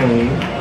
Okay.